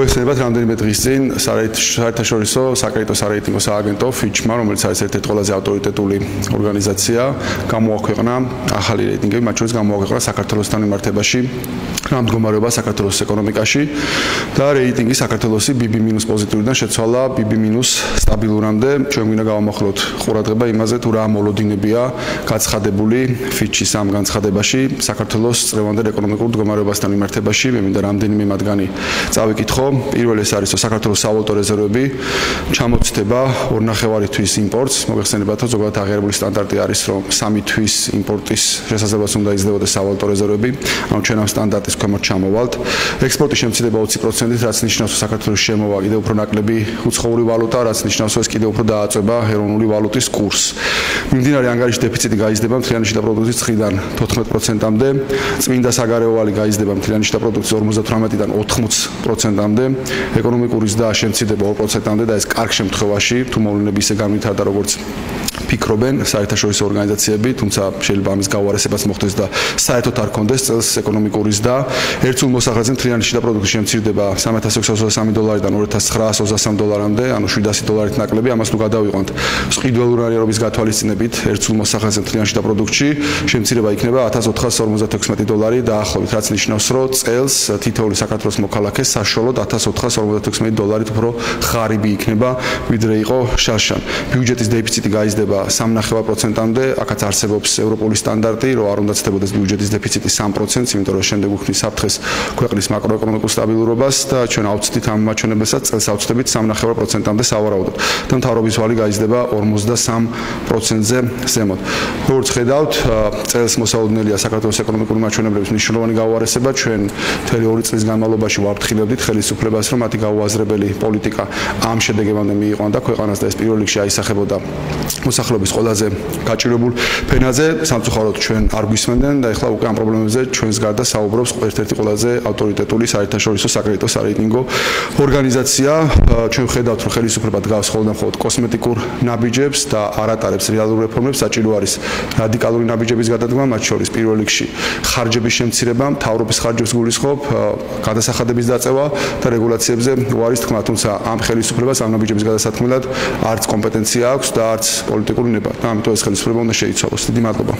მოიხსენებათ რამდენიმე დღის წინ საერთაშორისო საკრედიტო სარეიტინგო სააგენტო Fitch-მა, რომელიც არის ერთ-ერთი ყველაზე ავტორიტეტული ორგანიზაცია, გამოაქვეყნა ახალი რეიტინგები, მათ შორის გამოაქვეყნა საქართველოსთან მიმართებაში რა მდგომარეობა საქართველოს ეკონომიკაში და რეიტინგი საქართველოსი BB- პოზიტიურიდან შეცვალა BB- სტაბილურამდე. ჩვენ გვინდა გავამახვილოთ ყურადღება იმაზე, თუ რა მოლოდინებია გაცხადებული Fitch-ის ამ განცხადებაში საქართველოს წლევანდელ ეკონომიკურ მდგომარეობასთან მიმართებაში. მე მინდა რამდენიმე მათგანი წავიკითხო. პირველი ეს არის საქართველოს სავალუტო რეზერვები ჩამოცდება 2.5 თვის იმპორტს. მოიხსენებათ რომ ზოგადად აღიარებული სტანდარტი არის რომ 3 თვის იმპორტის შესაძლებლობას უნდა იძლებოდეს სავალუტო რეზერვები ანუ ჩვენ ამ სტანდარტის ქვემოთ ჩამოვალთ. ექსპორტი შემცირდება 20%-ით რაც ნიშნავს რომ საქართველოს შემოვა კიდევ უფრო ნაკლები უცხოური ვალუტა რაც ნიშნავს რომ ეს კიდევ უფრო დააწება ეროვნული ვალუტის კურსს მიმდინარე ანგარიშის დეფიციტი გაიზრდება მთლიანი შიდა პროდუქტის 9-დან 14%-მდე წმინდა საგარეო ვალი გაიზრდება მთლიანი შიდა პროდუქტის 58-დან 80%-მდე მეთოდამდე ეკონომიკური ზრდა შემცირდება 2%-მდე და ეს კარგ შემთხვევაში თუ მოვლენები ისე განვითარდა როგორც ფიქრობენ საერთაშორისო ორგანიზაციები, თუმცა შეიძლება ამის გავარესებას მოხდეს და საერთოდ არ კონდეს წელს ეკონომიკური ზრდა. ერთულ მოსახლეზე მთლიანი შიდა პროდუქტი შემცირდება 3623 დოლარიდან 2923 დოლარამდე, ანუ 700 დოლარით ნაკლები, ამას თუ გადავიყვანთ სყიდველური რეალობის გათვალისწინებით ერთულ მოსახლეზე მთლიანი შიდა პროდუქტში შემცირება იქნება 1456 დოლარი დაახლოებით, რაც ნიშნავს, რომ წელს თითოეული საქართველოს მოქალაქე საშუალოდ 1456 დოლარით უფრო ღარიბი იქნება, ვიდრე იყო შარშან. ბიუჯეტის დეფიციტი გაიზრდება 3.5%-მდე, აქაც არსებობს ევროპული სტანდარტი, რომ არ უნდა ცდებოდეს ბიუჯეტის დეფიციტი 3%-ს, იმიტომ რომ შემდეგ უქმნის საფრთხეს ქვეყნის მაკროეკონომიკურ სტაბილურობას და ჩვენ აუცდით ამ მაჩვენებელსაც წელს აუცდებით 3.5%-მდე სავარაუდოდ. და მთავრობის ვალი გაიზრდება 53%-ზე ზემოთ. როგორც ხედავთ, წელს მოსაოდნელია საქართველოს ეკონომიკური მაჩვენებლების მნიშვნელოვანი გაუარესება, ჩვენ მთელი 2 წლის განმავლობაში ვაფრთხილებდით ხელისუფლებას, რომ მათი გაუაზრებელი პოლიტიკა ამ შედეგებამდე მიიყვანდა ქვეყანას და ეს პირველ რიგში აისახებოდა მოსახლეობის ყველაზე გაჭირებულ ფენაზე. სამწუხაროდ ჩვენ არ გვისმენდნენ და ეხლა უკვე ამ პრობლემებზე ჩვენს გარდა საუბრობს ერთ-ერთი ყველაზე ავტორიტეტული საერთაშორისო საკრედიტო სარეიტინგო ორგანიზაცია. ჩვენ ხედავთ რომ ხელისუფლება დგას ხოლმე მხოლოდ კოსმეტიკურ ნაბიჯებს და არ ატარებს რეალურ რეფორმებს. საჭირო არის რადიკალური ნაბიჯების გადადგმა მათ შორის პირველ რიგში ხარჯების შემცირება მთავრობის ხარჯებს გულისხმობ გადასახადების დაწევა და რეგულაციებზე უარის თქმა თუმცა ამ ხელისუფლებას ამ ნაბიჯების გადასათქმელად არც კომპეტენცია აქვს და არც პოლიტიკური ნება და ამიტომ ეს ხელისუფლება უნდა შეიცვალოს. დიდი მადლობა.